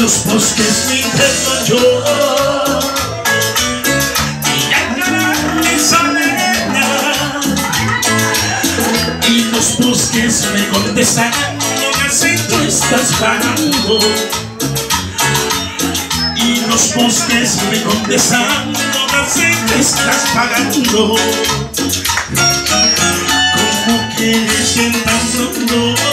los bosques mi intento yo y ganar mis arenas. Y los bosques me contestan si tú estás pagando y los bosques me contestan si tú estás pagando como quieres llenando